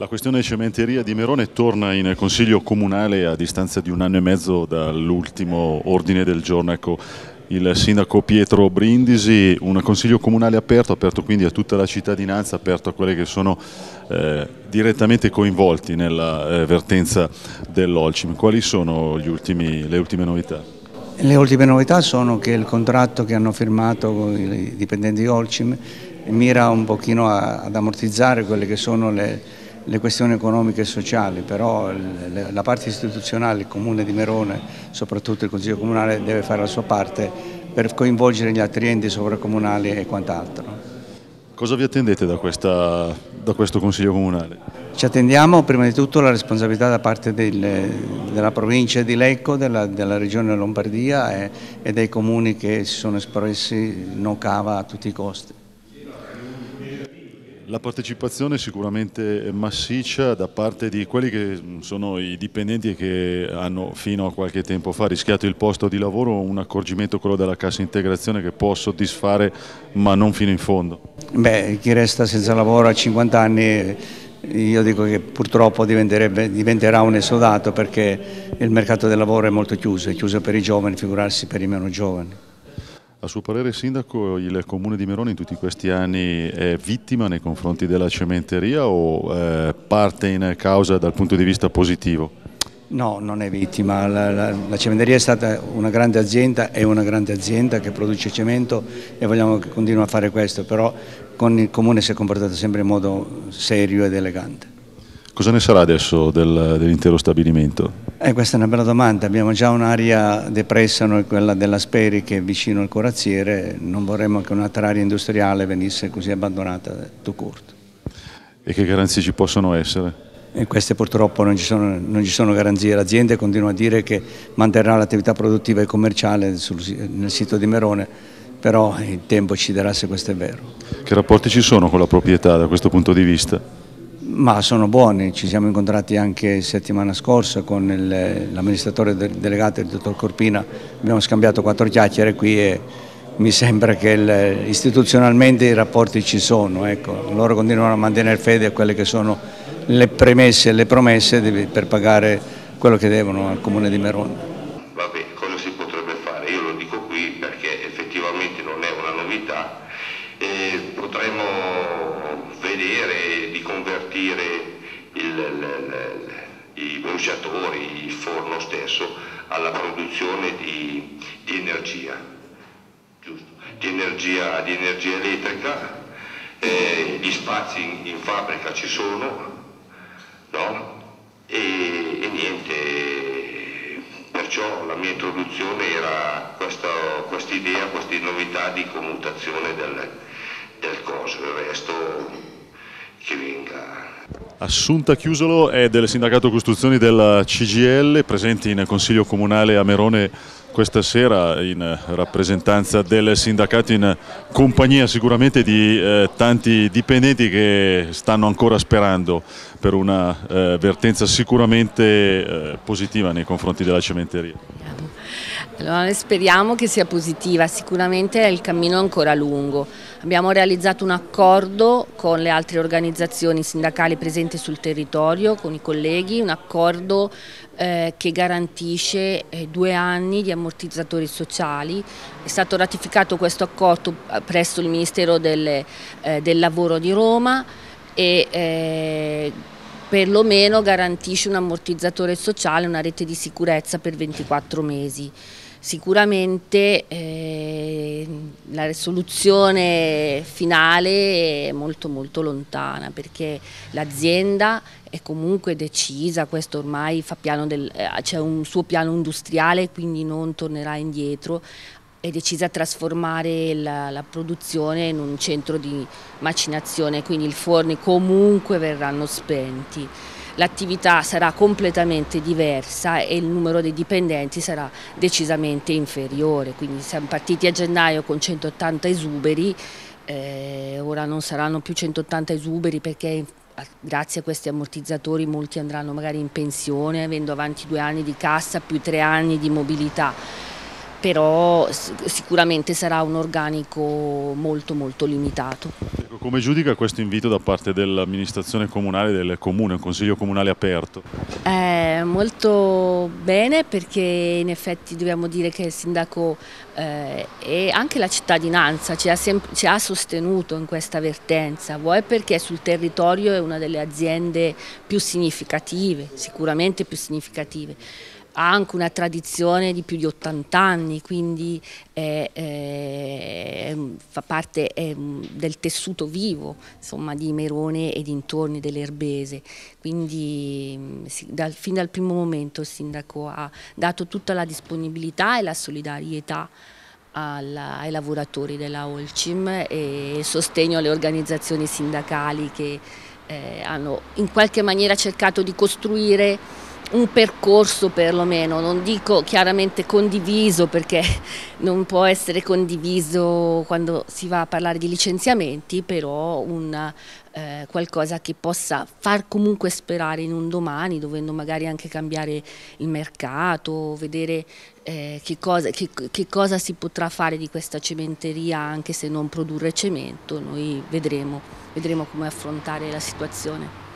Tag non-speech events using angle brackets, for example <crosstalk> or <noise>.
La questione cementeria di Merone torna in Consiglio Comunale a distanza di un anno e mezzo dall'ultimo ordine del giorno. Ecco, il sindaco Pietro Brindisi, un consiglio comunale aperto, aperto quindi a tutta la cittadinanza, aperto a quelli che sono eh, direttamente coinvolti nella eh, vertenza dell'Olcim. Quali sono ultimi, le ultime novità? Le ultime novità sono che il contratto che hanno firmato i dipendenti di Olcim mira un pochino a, ad ammortizzare quelle che sono le le questioni economiche e sociali, però la parte istituzionale, il Comune di Merone, soprattutto il Consiglio Comunale, deve fare la sua parte per coinvolgere gli altri enti sovracomunali e quant'altro. Cosa vi attendete da, questa, da, questo Consiglio Comunale? Ci attendiamo prima di tutto la responsabilità da parte del, della provincia di Lecco, della, della regione Lombardia e, e dei comuni che si sono espressi no cava a tutti i costi. La partecipazione è sicuramente massiccia da parte di quelli che sono i dipendenti che hanno fino a qualche tempo fa rischiato il posto di lavoro, un accorgimento quello della cassa integrazione che può soddisfare ma non fino in fondo. Beh, chi resta senza lavoro a 50 anni io dico che purtroppo diventerà un esodato perché il mercato del lavoro è molto chiuso, è chiuso per i giovani, figurarsi per i meno giovani. A suo parere, Sindaco, il Comune di Merone in tutti questi anni è vittima nei confronti della cementeria o eh, parte in causa dal punto di vista positivo? No, non è vittima. La, la, la, cementeria è stata una grande azienda, è una grande azienda che produce cemento e vogliamo che continui a fare questo, però con il Comune si è comportato sempre in modo serio ed elegante. Cosa ne sarà adesso del, dell'intero stabilimento? Eh, questa è una bella domanda, abbiamo già un'area depressa, noi quella della Speri che è vicino al corazziere, non vorremmo che un'altra area industriale venisse così abbandonata tu court. E che garanzie ci possono essere? E queste purtroppo non ci, sono, non ci sono garanzie, l'azienda continua a dire che manterrà l'attività produttiva e commerciale sul, nel sito di Merone, però il tempo ci dirà se questo è vero. Che rapporti ci sono con la proprietà da questo punto di vista? Ma sono buoni, ci siamo incontrati anche settimana scorsa con l'amministratore delegato, il dottor Corpina, abbiamo scambiato quattro chiacchiere qui e mi sembra che il, istituzionalmente i rapporti ci sono, ecco. loro continuano a mantenere fede a quelle che sono le premesse e le promesse per pagare quello che devono al Comune di Merone. Convertire il, il, il, i bruciatori, il forno stesso, alla produzione di, di energia, giusto? Di energia, di energia elettrica, eh, gli spazi in, in, fabbrica ci sono, no? e, e niente, perciò la mia introduzione era questa idea, questa novità di commutazione del, del coso, il resto che venga. Assunta Chiusolo è del sindacato costruzioni della CGL, presenti in Consiglio Comunale a Merone questa sera in rappresentanza del sindacato in compagnia sicuramente di eh, tanti dipendenti che stanno ancora sperando per una eh, vertenza sicuramente eh, positiva nei confronti della cementeria. Allora, speriamo che sia positiva, sicuramente il cammino è ancora lungo. Abbiamo realizzato un accordo con le altre organizzazioni sindacali presenti sul territorio, con i colleghi, un accordo eh, che garantisce eh, due anni di ammortizzatori sociali. È stato ratificato questo accordo eh, presso il Ministero delle, eh, del Lavoro di Roma e eh, perlomeno garantisce un ammortizzatore sociale, una rete di sicurezza per 24 mesi. Sicuramente eh, la soluzione finale è molto molto lontana perché l'azienda è comunque decisa, questo ormai eh, c'è un suo piano industriale quindi non tornerà indietro, è decisa a trasformare la, la, produzione in un centro di macinazione, quindi i forni comunque verranno spenti l'attività sarà completamente diversa e il numero dei dipendenti sarà decisamente inferiore, quindi siamo partiti a gennaio con 180 esuberi, eh, ora non saranno più 180 esuberi perché grazie a questi ammortizzatori molti andranno magari in pensione avendo avanti due anni di cassa più tre anni di mobilità però sicuramente sarà un organico molto molto limitato. Ecco, come giudica questo invito da parte dell'amministrazione comunale del comune, un consiglio comunale aperto? Eh, molto bene perché in effetti dobbiamo dire che il sindaco eh, e anche la cittadinanza ci ha, ci ha, sostenuto in questa vertenza, vuoi perché sul territorio è una delle aziende più significative, sicuramente più significative, ha anche una tradizione di più di 80 anni, quindi è, è, fa parte è, del tessuto vivo insomma, di Merone e dintorni dell'Erbese. Quindi dal, fin dal primo momento il sindaco ha dato tutta la disponibilità e la solidarietà alla, ai lavoratori della Olcim e sostegno alle organizzazioni sindacali che eh, hanno in qualche maniera cercato di costruire un percorso perlomeno, non dico chiaramente condiviso perché <laughs> non può essere condiviso quando si va a parlare di licenziamenti, però un, eh, qualcosa che possa far comunque sperare in un domani, dovendo magari anche cambiare il mercato, vedere eh, che, cosa, che, che cosa si potrà fare di questa cementeria anche se non produrre cemento, noi vedremo, vedremo come affrontare la situazione.